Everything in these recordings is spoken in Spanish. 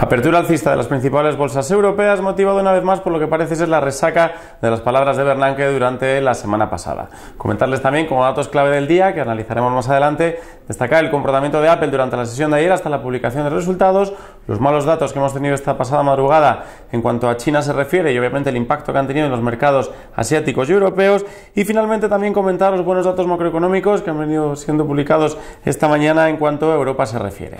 Apertura alcista de las principales bolsas europeas, motivado una vez más por lo que parece ser la resaca de las palabras de Bernanke durante la semana pasada. Comentarles también como datos clave del día, que analizaremos más adelante, destacar el comportamiento de Apple durante la sesión de ayer hasta la publicación de resultados, los malos datos que hemos tenido esta pasada madrugada en cuanto a China se refiere y obviamente el impacto que han tenido en los mercados asiáticos y europeos, y finalmente también comentar los buenos datos macroeconómicos que han venido siendo publicados esta mañana en cuanto a Europa se refiere.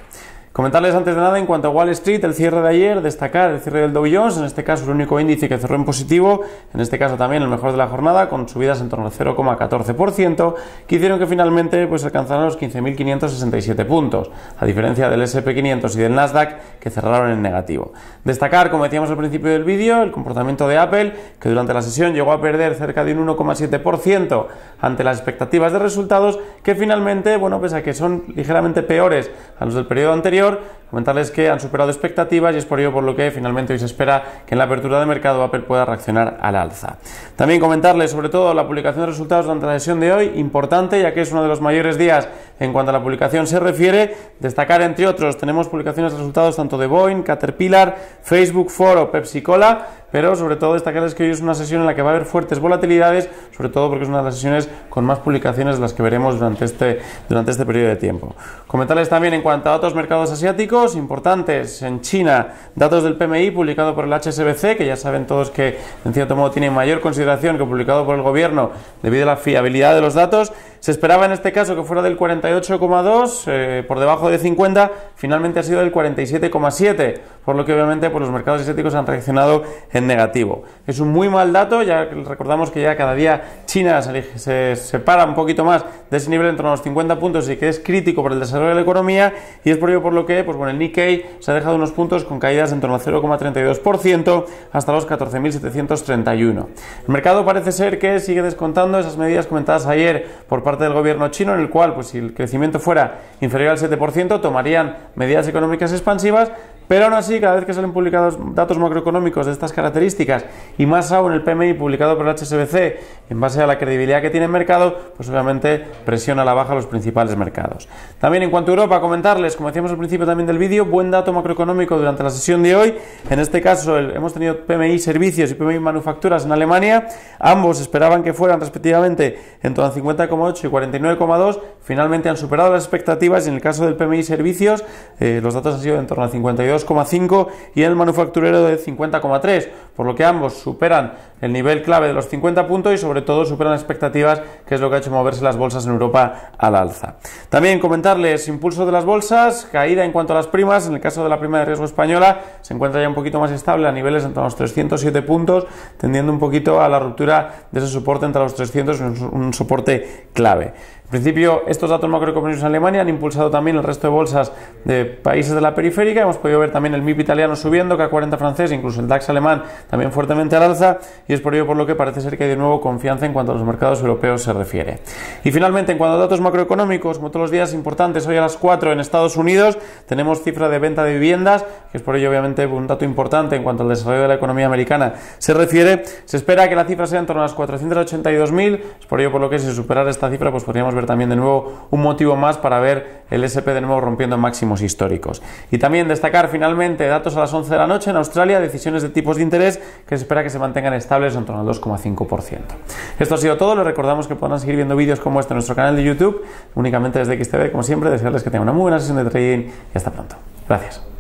Comentarles antes de nada en cuanto a Wall Street, el cierre de ayer, destacar el cierre del Dow Jones, en este caso el único índice que cerró en positivo, en este caso también el mejor de la jornada, con subidas en torno al 0,14%, que hicieron que finalmente pues, alcanzaran los 15.567 puntos, a diferencia del SP500 y del Nasdaq, que cerraron en negativo. Destacar, como decíamos al principio del vídeo, el comportamiento de Apple, que durante la sesión llegó a perder cerca de un 1,7% ante las expectativas de resultados, que finalmente, bueno, pese a que son ligeramente peores a los del periodo anterior, comentarles que han superado expectativas y es por ello por lo que finalmente hoy se espera que en la apertura de mercado Apple pueda reaccionar al alza. También comentarles sobre todo la publicación de resultados durante la sesión de hoy, importante ya que es uno de los mayores días en cuanto a la publicación se refiere, destacar entre otros, tenemos publicaciones de resultados tanto de Boeing, Caterpillar, Facebook, Foro, Pepsi Cola, pero sobre todo destacarles que hoy es una sesión en la que va a haber fuertes volatilidades, sobre todo porque es una de las sesiones con más publicaciones las que veremos durante este, durante este periodo de tiempo. Comentarles también en cuanto a otros mercados asiáticos importantes, en China, datos del PMI publicado por el HSBC, que ya saben todos que en cierto modo tiene mayor consideración que publicado por el gobierno debido a la fiabilidad de los datos, se esperaba en este caso que fuera del 48,2, eh, por debajo de 50, finalmente ha sido del 47,7, por lo que obviamente pues, los mercados asiáticos han reaccionado en negativo. Es un muy mal dato, ya recordamos que ya cada día China se, separa un poquito más de ese nivel entre los 50 puntos y que es crítico para el desarrollo de la economía y es por ello por lo que pues, bueno, el Nikkei se ha dejado unos puntos con caídas en torno al 0,32% hasta los 14.731. El mercado parece ser que sigue descontando esas medidas comentadas ayer por parte del gobierno chino en el cual pues, si el crecimiento fuera inferior al 7% tomarían medidas económicas expansivas pero aún así, cada vez que salen publicados datos macroeconómicos de estas características y más aún el PMI publicado por el HSBC en base a la credibilidad que tiene el mercado, pues obviamente presiona a la baja los principales mercados. También en cuanto a Europa, comentarles, como decíamos al principio también del vídeo, buen dato macroeconómico durante la sesión de hoy. En este caso hemos tenido PMI servicios y PMI manufacturas en Alemania. Ambos esperaban que fueran respectivamente en torno a 50,8 y 49,2. Finalmente han superado las expectativas y en el caso del PMI servicios eh, los datos han sido en torno a 52 2,5 y el manufacturero de 50,3, por lo que ambos superan el nivel clave de los 50 puntos y sobre todo superan expectativas, que es lo que ha hecho moverse las bolsas en Europa al alza. También comentarles impulso de las bolsas, caída en cuanto a las primas, en el caso de la prima de riesgo española se encuentra ya un poquito más estable a niveles entre los 307 puntos, tendiendo un poquito a la ruptura de ese soporte entre los 300, un soporte clave. En principio, estos datos macroeconómicos en Alemania han impulsado también el resto de bolsas de países de la periférica. Hemos podido ver también el MIP italiano subiendo, K40 francés, incluso el DAX alemán también fuertemente al alza, y es por ello por lo que parece ser que hay de nuevo confianza en cuanto a los mercados europeos se refiere. Y finalmente, en cuanto a datos macroeconómicos, como todos los días importantes, hoy a las 4 en Estados Unidos tenemos cifra de venta de viviendas, que es por ello obviamente un dato importante en cuanto al desarrollo de la economía americana se refiere. Se espera que la cifra sea en torno a las 482.000, es por ello por lo que si superara esta cifra, pues podríamos también de nuevo un motivo más para ver el SP de nuevo rompiendo máximos históricos. Y también destacar finalmente datos a las 11 de la noche en Australia, decisiones de tipos de interés que se espera que se mantengan estables en torno al 2,5%. Esto ha sido todo, les recordamos que podrán seguir viendo vídeos como este en nuestro canal de YouTube, únicamente desde XTV, como siempre, desearles que tengan una muy buena sesión de trading y hasta pronto. Gracias.